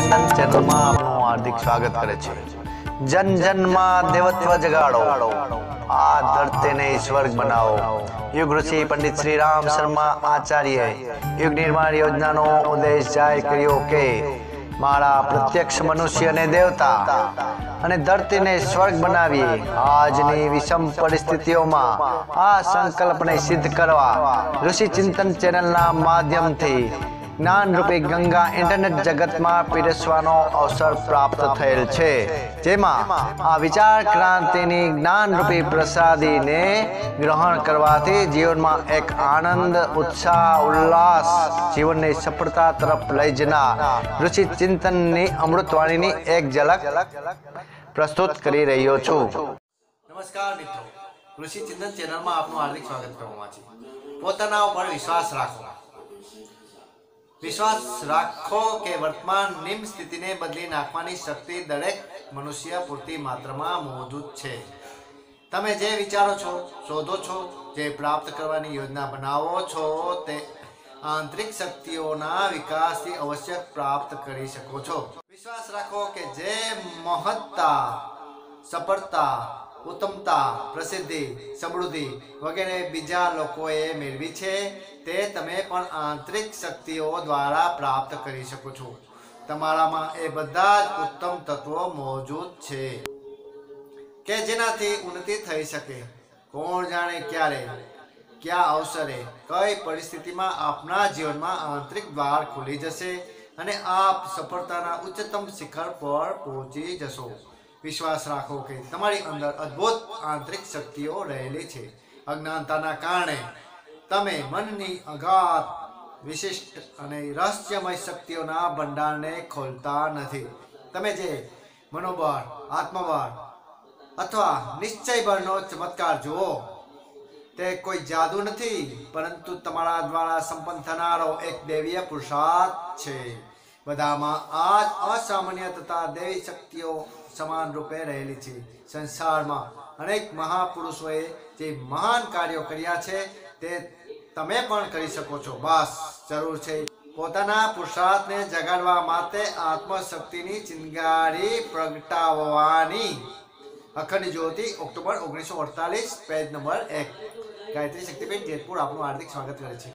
ચેનલમાં આપનું હાર્દિક સ્વાગત કરે છે. જન જનમાં દેવત્વ જગાડો. આ ધરતીને સ્વર્ગ બનાવો. યુગ ઋષિ પંડિત શ્રી રામ શર્મા આચાર્ય યુગ નિર્માણ યોજનાનો ઉદ્દેશ જાહેર કર્યો કે મારા પ્રત્યક્ષ મનુષ્યને દેવતા અને ધરતીને સ્વર્ગ બનાવી આજની વિષમ પરિસ્થિતિઓમાં આ સંકલ્પને સિદ્ધ કરવા ઋષિ ચિંતન ચેનલના માધ્યમથી જ્ઞાન રૂપી ગંગા ઇન્ટરનેટ જગતમાં પીરસવાનો અવસર પ્રાપ્ત થયેલ છે. જેમાં આ વિચાર ક્રાંતિની જ્ઞાનરૂપી પ્રસાદીને ગ્રહણ કરવાથી જીવનમાં એક આનંદ, ઉત્સાહ, ઉલ્લાસ, જીવનની સફળતા તરફ લઈ જનાર ઋષિ ચિંતનની અમૃતવાણીની એક ઝલક પ્રસ્તુત કરી રહ્યો છું. નમસ્કાર મિત્રો. ઋષિ ચિંતન ચેનલમાં આપનું હાર્દિક સ્વાગત કરવામાં છે. પોતાના ઉપર વિશ્વાસ રાખો. વિશ્વાસ રાખો કે વર્તમાન નિમ્ન સ્થિતિને બદલી નાખવાની શક્તિ દરેક મનુષ્ય પૂરતી માત્રામાં મોજૂદ છે. તમે જે વિચારો છો, શોધો છો, જે પ્રાપ્ત કરવાની યોજના બનાવો છો, તે આંતરિક શક્તિઓના વિકાસથી અવશ્ય પ્રાપ્ત કરી શકો છો. વિશ્વાસ રાખો કે જે મહત્તા, સફળતા ઉત્તમતા, પ્રસિદ્ધિ, સમૃદ્ધિ વગેરે બીજા લોકોએ મેળવી છે. તે તમે પણ આંતરિક શક્તિઓ દ્વારા પ્રાપ્ત કરી શકો છો. તમારામાં એ બધા જ ઉત્તમ તત્વો મોજૂદ છે. કે જેનાથી ઉન્નતિ થઈ શકે? કોણ જાણે ક્યારે? કયા અવસરે? કઈ પરિસ્થિતિમાં આપના જીવનમાં આંતરિક દ્વાર ખુલી જશે અને આપ સફળતાના ઉચ્ચતમ શિખર પર પહોંચી જશો? વિશ્વાસ રાખો કે તમારી અંદર અદ્ભુત આંતરિક શક્તિઓ રહેલી છે. અજ્ઞાનતાના કારણે તમે મનની અગાધ વિશિષ્ટ અને રહસ્યમય શક્તિઓના ભંડારને ખોલતા નથી. તમે જે મનોબળ, આત્મબળ અથવા નિશ્ચય બળનો ચમત્કાર જુઓ, તે કોઈ જાદુ નથી, પરંતુ તમારા દ્વારા સંપન્ન થનારો એક દૈવીય પુરુષાર્થ છે. બધામાં આ અસામાન્ય તથા દૈવી શક્તિઓ સમાન રૂપે રહેલી છે. સંસારમાં અનેક મહાપુરુષોએ જે મહાન કાર્યો કર્યા છે, તે તમે પણ કરી શકો છો. બસ, જરૂર છે. પોતાના પુરુષાર્થને જગાડવા માટે આત્મશક્તિની ચિંગારી પ્રગટાવવાની. અખંડ જ્યોતિ, ઓક્ટોબર ઓગણીસો અડતાલીસ, પેજ નંબર એક. ગાયત્રી શક્તિપીઠ, જેતપુર આપનું હાર્દિક સ્વાગત કરે છે.